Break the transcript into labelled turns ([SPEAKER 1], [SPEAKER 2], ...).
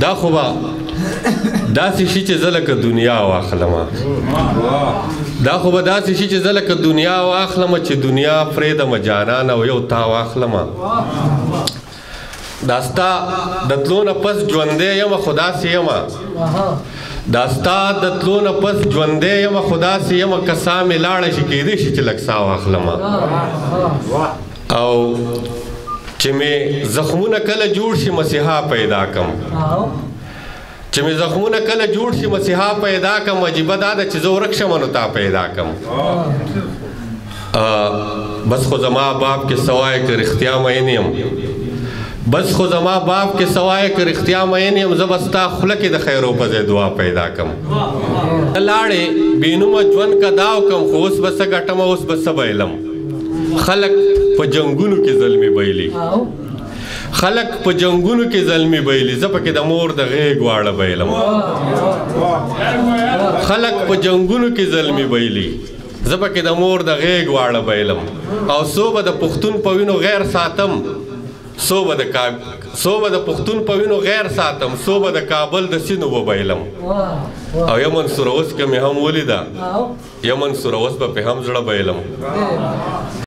[SPEAKER 1] دا خو با داسې شي چې زلکه دنیا واخلم دا خو به داسې شي چې زلکه دنیا واخلم چې دنیا فریدم جانان او یو تا واخلم داستا د تلونه پس ژوندې یم خدا سي یم دا استاد د تلونه پس ژوندې یم خدا سي یم کسا مې لاړ شي کې دې شي چې لکسا واخلم او چې مې زخمونه کله جوړ شي مسیحا پیدا کم چې مې زخمونه کله جوړ شي مسیحا پیدا کم عجیب دا ده چې زه ورک شم نو تا پیدا کم بس خو زما باب کې سوای کې رښتیا مې نه بس خو زما باب کې سوای ک رښتیا مې نه هم زبستا خله کې د خیرو په ځای دعا پیدا کم لاړې بینوم ژوند کا داو کم خو اوس بس ګټم اوس بس بایلم خلک په جنگونو کې زلمی بایلی خلک په جنگونو کې زلمی بایلی زه پکې د مور د غېږ واړه بایلم خلک په جنگونو کې زلمی بایلی زه پکې د مور د غېږ واړه بایلم او صوبه د پښتون په وینو غیر ساتم څو به د کاب څو به د پښتون په وینو غیر ساتم څو به د کابل د سینو وبایلم او یا منصور اوس کې مې هم ولیده یا منصور اوس به په هم زړه بایلم